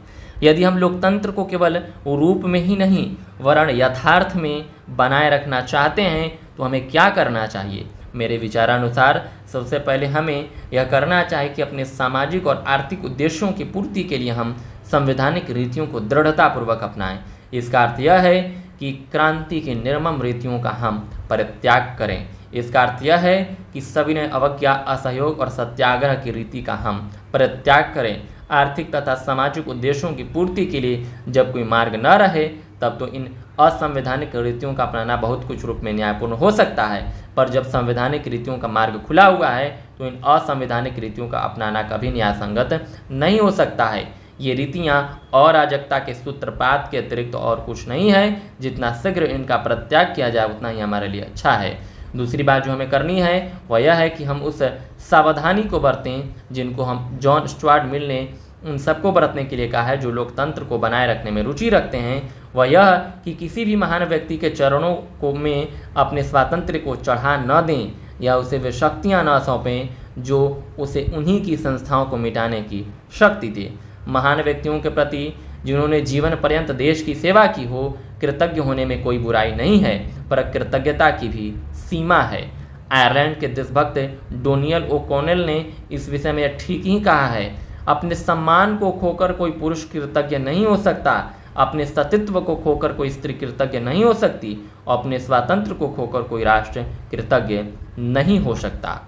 यदि हम लोकतंत्र को केवल रूप में ही नहीं, वरण यथार्थ में बनाए रखना चाहते हैं तो हमें क्या करना चाहिए? मेरे विचारानुसार सबसे पहले हमें यह करना चाहिए कि अपने सामाजिक और आर्थिक उद्देश्यों की पूर्ति के लिए हम संवैधानिक रीतियों को दृढ़तापूर्वक अपनाएँ। इसका अर्थ यह है कि क्रांति की निर्मम रीतियों का हम परित्याग करें। इसका अर्थ यह है कि सविनय अवज्ञा, असहयोग और सत्याग्रह की रीति का हम परित्याग करें। आर्थिक तथा सामाजिक उद्देश्यों की पूर्ति के लिए जब कोई मार्ग न रहे, तब तो इन असंवैधानिक रीतियों का अपनाना बहुत कुछ रूप में न्यायपूर्ण हो सकता है। पर जब संवैधानिक रीतियों का मार्ग खुला हुआ है तो इन असंवैधानिक रीतियों का अपनाना कभी न्याय संगत नहीं हो सकता है। ये रीतियाँ अराजकता के सूत्रपात के अतिरिक्त तो और कुछ नहीं है, जितना शीघ्र इनका प्रत्याग किया जाए, उतना ही हमारे लिए अच्छा है। दूसरी बात जो हमें करनी है, वह यह है कि हम उस सावधानी को बरतें, जिनको हम जॉन स्टुअर्ट मिल ने उन सबको बरतने के लिए कहा है, जो लोकतंत्र को बनाए रखने में रुचि रखते हैं वह यह कि किसी भी महान व्यक्ति के चरणों को में अपने स्वातंत्र को चढ़ा न दें या उसे वे शक्तियाँ न सौंपें, जो उसे उन्हीं की संस्थाओं को मिटाने की शक्ति दे। महान व्यक्तियों के प्रति, जिन्होंने जीवन पर्यंत देश की सेवा की हो, कृतज्ञ होने में कोई बुराई नहीं है, पर कृतज्ञता की भी सीमा है। आयरलैंड के देशभक्त डोनियल ओ ओकोनेल ने इस विषय में ठीक ही कहा है, अपने सम्मान को खोकर कोई पुरुष कृतज्ञ नहीं हो सकता अपने सतित्व को खोकर कोई स्त्री कृतज्ञ नहीं हो सकती और अपने स्वातंत्र को खोकर कोई राष्ट्र कृतज्ञ नहीं हो सकता।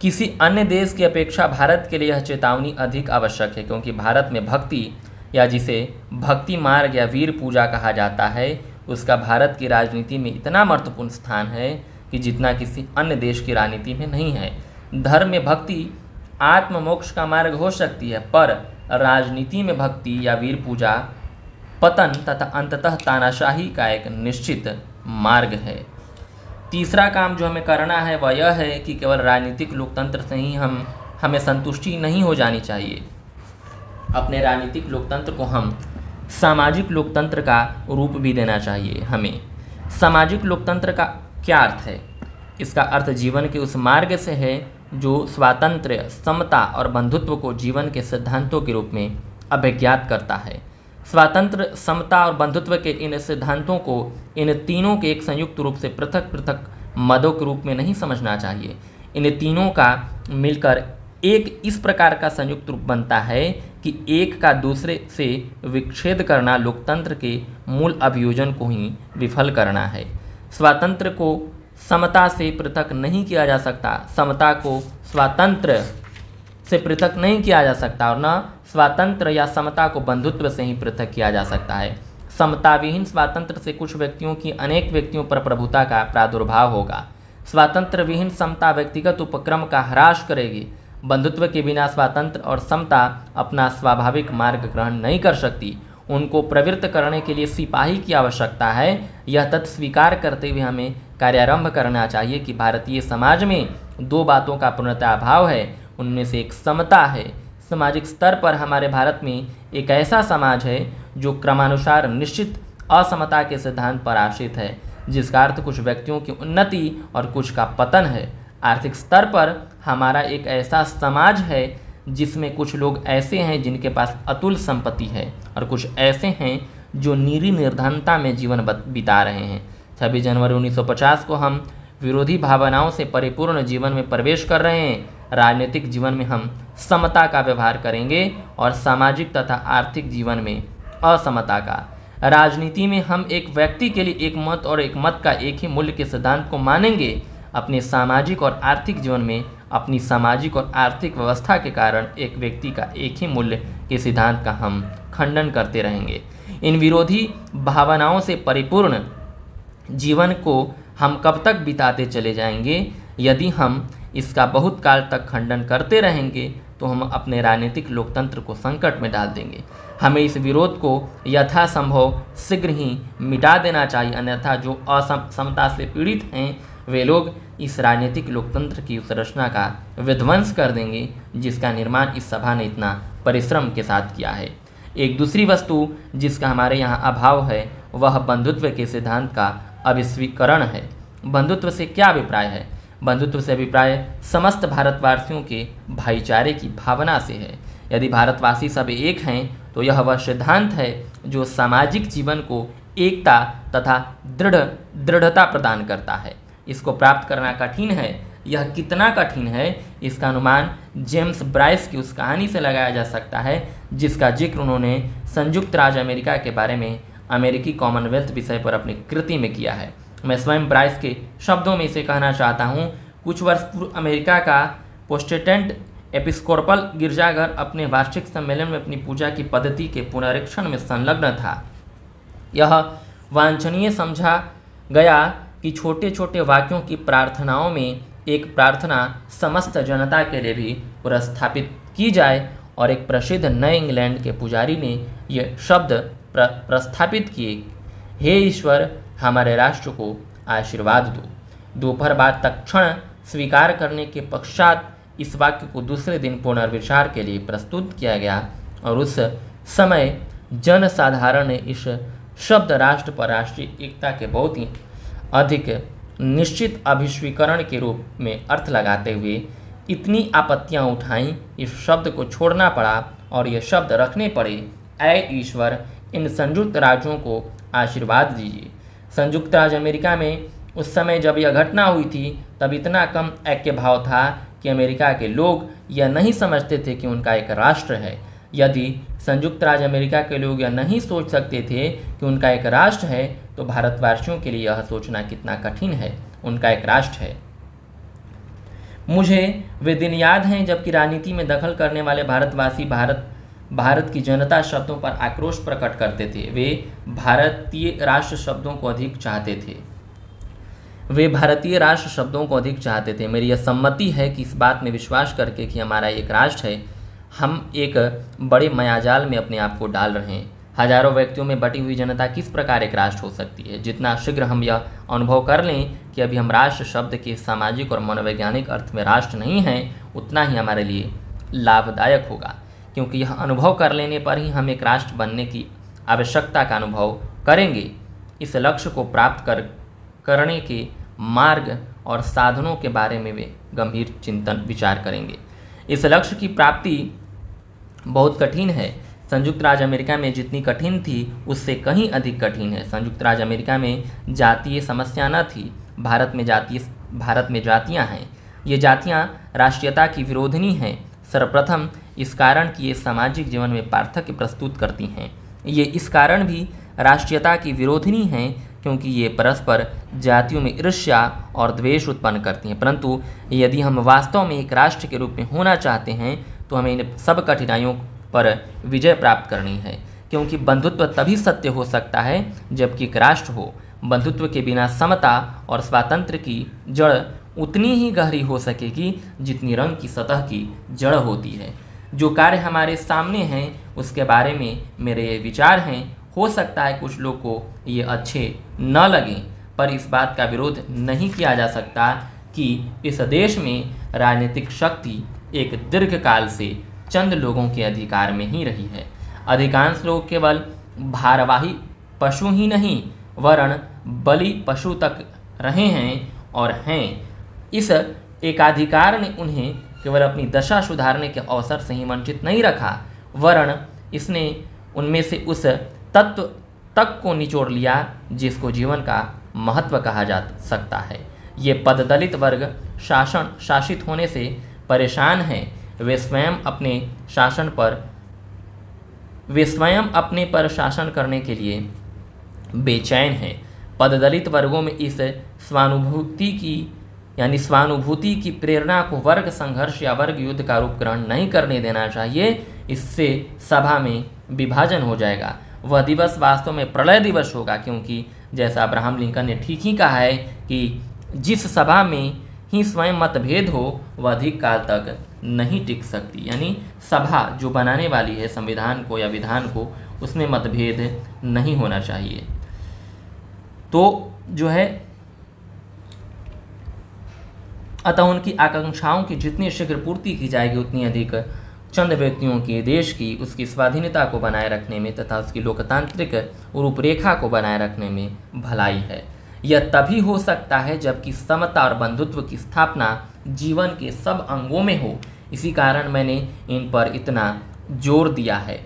किसी अन्य देश की अपेक्षा भारत के लिए यह चेतावनी अधिक आवश्यक है, क्योंकि भारत में भक्ति, या जिसे भक्ति मार्ग या वीर पूजा कहा जाता है, उसका भारत की राजनीति में इतना महत्वपूर्ण स्थान है कि जितना किसी अन्य देश की राजनीति में नहीं है। धर्म में भक्ति आत्ममोक्ष का मार्ग हो सकती है, पर राजनीति में भक्ति या वीर पूजा, पतन तथा अंततः तानाशाही का एक निश्चित मार्ग है। तीसरा काम जो हमें करना है वह यह है कि केवल राजनीतिक लोकतंत्र से ही हम, हमें संतुष्टि नहीं हो जानी चाहिए। अपने राजनीतिक लोकतंत्र को हम सामाजिक लोकतंत्र का रूप भी देना चाहिए हमें। सामाजिक लोकतंत्र का क्या अर्थ है? इसका अर्थ जीवन के उस मार्ग से है जो स्वातंत्र्य समता और बंधुत्व को जीवन के सिद्धांतों के रूप में अभिज्ञात करता है। स्वातंत्र, समता और बंधुत्व के इन सिद्धांतों को इन तीनों के एक संयुक्त रूप से पृथक पृथक मदों के रूप में नहीं समझना चाहिए। इन तीनों का मिलकर एक इस प्रकार का संयुक्त रूप बनता है कि एक का दूसरे से विच्छेद करना लोकतंत्र के मूल अभियोजन को ही विफल करना है। स्वातंत्र को समता से पृथक नहीं किया जा सकता। समता को स्वातंत्र से पृथक नहीं किया जा सकता और न स्वातंत्र या समता को बंधुत्व से ही पृथक किया जा सकता है। समता विहीन स्वातंत्र से कुछ व्यक्तियों की अनेक व्यक्तियों पर प्रभुता का प्रादुर्भाव होगा। स्वातंत्र विहीन समता व्यक्तिगत उपक्रम का ह्रास करेगी। बंधुत्व के बिना स्वातंत्र और समता अपना स्वाभाविक मार्ग ग्रहण नहीं कर सकती। उनको प्रवृत्त करने के लिए सिपाही की आवश्यकता है। यह तथ्य स्वीकार करते हुए हमें कार्यारंभ करना चाहिए कि भारतीय समाज में दो बातों का पूर्णतः अभाव है, उनमें से एक समता है। सामाजिक स्तर पर हमारे भारत में एक ऐसा समाज है जो क्रमानुसार निश्चित असमता के सिद्धांत पर आश्रित है, जिसका अर्थ कुछ व्यक्तियों की उन्नति और कुछ का पतन है। आर्थिक स्तर पर हमारा एक ऐसा समाज है जिसमें कुछ लोग ऐसे हैं जिनके पास अतुल संपत्ति है और कुछ ऐसे हैं जो नीरी निर्धनता में जीवन बिता रहे हैं। छब्बीस जनवरी 1950 को हम विरोधी भावनाओं से परिपूर्ण जीवन में प्रवेश कर रहे हैं। राजनीतिक जीवन में हम समता का व्यवहार करेंगे और सामाजिक तथा आर्थिक जीवन में असमता का। राजनीति में हम एक व्यक्ति के लिए एक मत और एक मत का एक ही मूल्य के सिद्धांत को मानेंगे। अपने सामाजिक और आर्थिक जीवन में अपनी सामाजिक और आर्थिक व्यवस्था के कारण एक व्यक्ति का एक ही मूल्य के सिद्धांत का हम खंडन करते रहेंगे। इन विरोधी भावनाओं से परिपूर्ण जीवन को हम कब तक बिताते चले जाएँगे? यदि हम इसका बहुत काल तक खंडन करते रहेंगे तो हम अपने राजनीतिक लोकतंत्र को संकट में डाल देंगे। हमें इस विरोध को यथासंभव शीघ्र ही मिटा देना चाहिए, अन्यथा जो असमता से पीड़ित हैं, वे लोग इस राजनीतिक लोकतंत्र की उस रचना का विध्वंस कर देंगे, जिसका निर्माण इस सभा ने इतना परिश्रम के साथ किया है। एक दूसरी वस्तु जिसका हमारे यहाँ अभाव है, वह बंधुत्व के सिद्धांत का अविस्वीकरण है। बंधुत्व से क्या अभिप्राय है? बंधुत्व से अभिप्राय समस्त भारतवासियों के भाईचारे की भावना से है। यदि भारतवासी सब एक हैं तो यह वह सिद्धांत है जो सामाजिक जीवन को एकता तथा दृढ़, दृढ़ता प्रदान करता है। इसको प्राप्त करना कठिन है। यह कितना कठिन है, इसका अनुमान जेम्स ब्राइस की उस कहानी से लगाया जा सकता है, जिसका ज़िक्र उन्होंने संयुक्त राज्य अमेरिका के बारे में अमेरिकी कॉमनवेल्थ विषय पर अपनी कृति में किया है। मैं स्वयं ब्राइस के शब्दों में इसे कहना चाहता हूँ। कुछ वर्ष पूर्व अमेरिका का पोस्टेटेंट एपिस्कोरपल गिरजाघर अपने वार्षिक सम्मेलन में अपनी पूजा की पद्धति के पुनरीक्षण में संलग्न था। यह वांछनीय समझा गया कि छोटे छोटे वाक्यों की प्रार्थनाओं में एक प्रार्थना समस्त जनता के लिए भी पुरस्थापित की जाए और एक प्रसिद्ध नए इंग्लैंड के पुजारी ने यह शब्द प्र, प्रस्थापित किए। हे ईश्वर हमारे राष्ट्र को आशीर्वाद दो। दोपहर बाद तक्षण स्वीकार करने के पश्चात इस वाक्य को दूसरे दिन पुनर्विचार के लिए प्रस्तुत किया गया और उस समय जनसाधारण ने इस शब्द राष्ट्र पर राष्ट्रीय एकता के बहुत ही अधिक निश्चित अभिस्वीकरण के रूप में अर्थ लगाते हुए इतनी आपत्तियाँ उठाईं इस शब्द को छोड़ना पड़ा और यह शब्द रखने पड़े ऐ ईश्वर इन संयुक्त राज्यों को आशीर्वाद दीजिए। संयुक्त राज्य अमेरिका में उस समय जब यह घटना हुई थी, तब इतना कम ऐक्य भाव था कि अमेरिका के लोग यह नहीं समझते थे कि उनका एक राष्ट्र है। यदि संयुक्त राज्य अमेरिका के लोग यह नहीं सोच सकते थे कि उनका एक राष्ट्र है तो भारतवासियों के लिए यह सोचना कितना कठिन है। उनका एक राष्ट्र है। मुझे वे दिन याद हैं जबकि राजनीति में दखल करने वाले भारतवासी भारत भारत की जनता शब्दों पर आक्रोश प्रकट करते थे। वे भारतीय राष्ट्र शब्दों को अधिक चाहते थे। वे भारतीय राष्ट्र शब्दों को अधिक चाहते थे। मेरी यह सम्मति है कि इस बात में विश्वास करके कि हमारा एक राष्ट्र है, हम एक बड़े मायाजाल में अपने आप को डाल रहे हैं। हज़ारों व्यक्तियों में बटी हुई जनता किस प्रकार एक राष्ट्र हो सकती है? जितना शीघ्र हम यह अनुभव कर लें कि अभी हम राष्ट्र शब्द के सामाजिक और मनोवैज्ञानिक अर्थ में राष्ट्र नहीं हैं, उतना ही हमारे लिए लाभदायक होगा। क्योंकि यह अनुभव कर लेने पर ही हम एक राष्ट्र बनने की आवश्यकता का अनुभव करेंगे। इस लक्ष्य को प्राप्त कर, करने के मार्ग और साधनों के बारे में वे गंभीर चिंतन विचार करेंगे। इस लक्ष्य की प्राप्ति बहुत कठिन है। संयुक्त राज्य अमेरिका में जितनी कठिन थी, उससे कहीं अधिक कठिन है। संयुक्त राज्य अमेरिका में जातीय समस्या न थी। भारत में जातीय भारत में जातियाँ हैं। ये जातियाँ राष्ट्रीयता की विरोधनी हैं। सर्वप्रथम इस कारण कि ये सामाजिक जीवन में पार्थक्य प्रस्तुत करती हैं। ये इस कारण भी राष्ट्रीयता की विरोधनी हैं क्योंकि ये परस्पर जातियों में ईर्ष्या और द्वेष उत्पन्न करती हैं। परंतु यदि हम वास्तव में एक राष्ट्र के रूप में होना चाहते हैं तो हमें इन सब कठिनाइयों पर विजय प्राप्त करनी है। क्योंकि बंधुत्व तभी सत्य हो सकता है जबकि एक राष्ट्र हो। बंधुत्व के बिना समता और स्वातंत्र की जड़ उतनी ही गहरी हो सकेगी जितनी रंग की सतह की जड़ होती है। जो कार्य हमारे सामने हैं, उसके बारे में मेरे ये विचार हैं। हो सकता है कुछ लोग को ये अच्छे न लगें, पर इस बात का विरोध नहीं किया जा सकता कि इस देश में राजनीतिक शक्ति एक दीर्घकाल से चंद लोगों के अधिकार में ही रही है। अधिकांश लोग केवल भारवाही पशु ही नहीं, वरण बलि पशु तक रहे हैं और हैं। इस एकाधिकार ने उन्हें केवल अपनी दशा सुधारने के अवसर से ही वंचित नहीं रखा, वरण इसने उनमें से उस तत्व तक को निचोड़ लिया, जिसको जीवन का महत्व कहा जा सकता है। ये पद दलित वर्ग शासन, शासित होने से परेशान हैं। वे स्वयं अपने शासन पर, वे स्वयं अपने पर शासन करने के लिए बेचैन हैं। पददलित वर्गों में इस स्वानुभूति की यानी स्वानुभूति की प्रेरणा को वर्ग संघर्ष या वर्ग युद्ध का रूप ग्रहण नहीं करने देना चाहिए, इससे सभा में विभाजन हो जाएगा। वह दिवस वास्तव में प्रलय दिवस होगा, क्योंकि जैसा अब्राहम लिंकन ने ठीक ही कहा है कि जिस सभा में ही स्वयं मतभेद हो, वह अधिक काल तक नहीं टिक सकती। यानी सभा जो बनाने वाली है, संविधान को या विधान को, उसमें मतभेद नहीं होना चाहिए। तो जो है अतः उनकी आकांक्षाओं की जितनी शीघ्र पूर्ति की जाएगी, उतनी अधिक चंद व्यक्तियों की देश की उसकी स्वाधीनता को बनाए रखने में तथा उसकी लोकतांत्रिक रूपरेखा को बनाए रखने में भलाई है। यह तभी हो सकता है जबकि समता और बंधुत्व की स्थापना जीवन के सब अंगों में हो। इसी कारण मैंने इन पर इतना ज़ोर दिया है।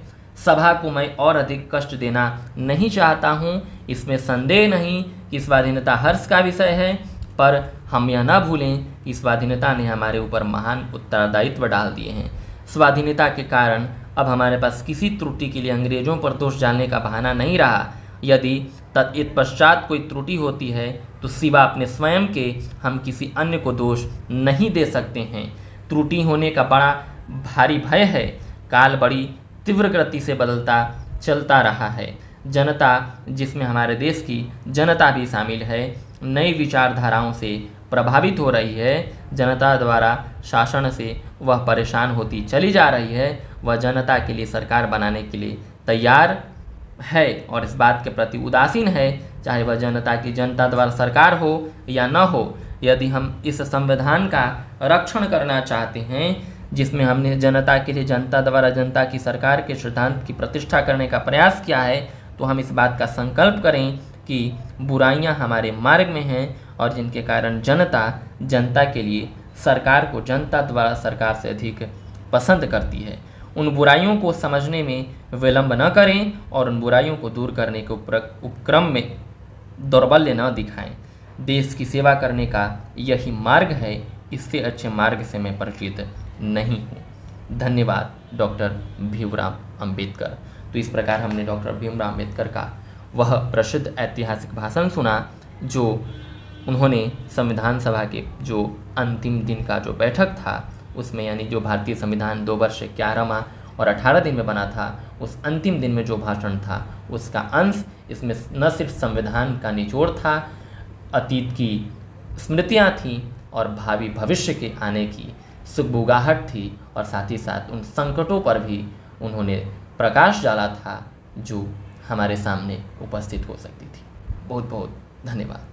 सभा को मैं और अधिक कष्ट देना नहीं चाहता हूँ। इसमें संदेह नहीं कि स्वाधीनता हर्ष का विषय है, पर हम यह न भूलें कि स्वाधीनता ने हमारे ऊपर महान उत्तरदायित्व डाल दिए हैं। स्वाधीनता के कारण अब हमारे पास किसी त्रुटि के लिए अंग्रेज़ों पर दोष डालने का बहाना नहीं रहा। यदि तत्पश्चात कोई त्रुटि होती है तो सिवा अपने स्वयं के हम किसी अन्य को दोष नहीं दे सकते हैं। त्रुटि होने का बड़ा भारी भय है। काल बड़ी तीव्र गति से बदलता, चलता रहा है। जनता, जिसमें हमारे देश की जनता भी शामिल है, नई विचारधाराओं से प्रभावित हो रही है, जनता द्वारा शासन से वह परेशान होती चली जा रही है। वह जनता के लिए सरकार बनाने के लिए तैयार है और इस बात के प्रति उदासीन है, चाहे वह जनता की जनता द्वारा सरकार हो या न हो। यदि हम इस संविधान का रक्षण करना चाहते हैं, जिसमें हमने जनता के लिए, जनता द्वारा जनता की सरकार के सिद्धांत की प्रतिष्ठा करने का प्रयास किया है तो हम इस बात का संकल्प करें कि बुराइयाँ हमारे मार्ग में हैं और जिनके कारण जनता जनता के लिए सरकार को, जनता द्वारा सरकार से अधिक पसंद करती है। उन बुराइयों को समझने में विलंब न करें और उन बुराइयों को दूर करने के उपक्रम में दौर्बल्य न दिखाएँ। देश की सेवा करने का यही मार्ग है, इससे अच्छे मार्ग से मैं परिचित नहीं हूँ। धन्यवाद, डॉक्टर भीमराव अंबेडकर। तो इस प्रकार हमने डॉक्टर भीमराव अंबेडकर का वह प्रसिद्ध ऐतिहासिक भाषण सुना, जो उन्होंने संविधान सभा के जो अंतिम दिन का जो बैठक था, उसमें यानी जो भारतीय संविधान दो वर्ष ग्यारह माह और अठारह दिन में बना था, उस अंतिम दिन में जो भाषण था, उसका अंश इसमें न सिर्फ़ संविधान का निचोड़ था, अतीत की स्मृतियाँ थीं और भावी भविष्य के आने की सुखबुगाहट थी और साथ ही साथ उन संकटों पर भी उन्होंने प्रकाश डाला था, जो हमारे सामने उपस्थित हो सकती थी। बहुत बहुत धन्यवाद।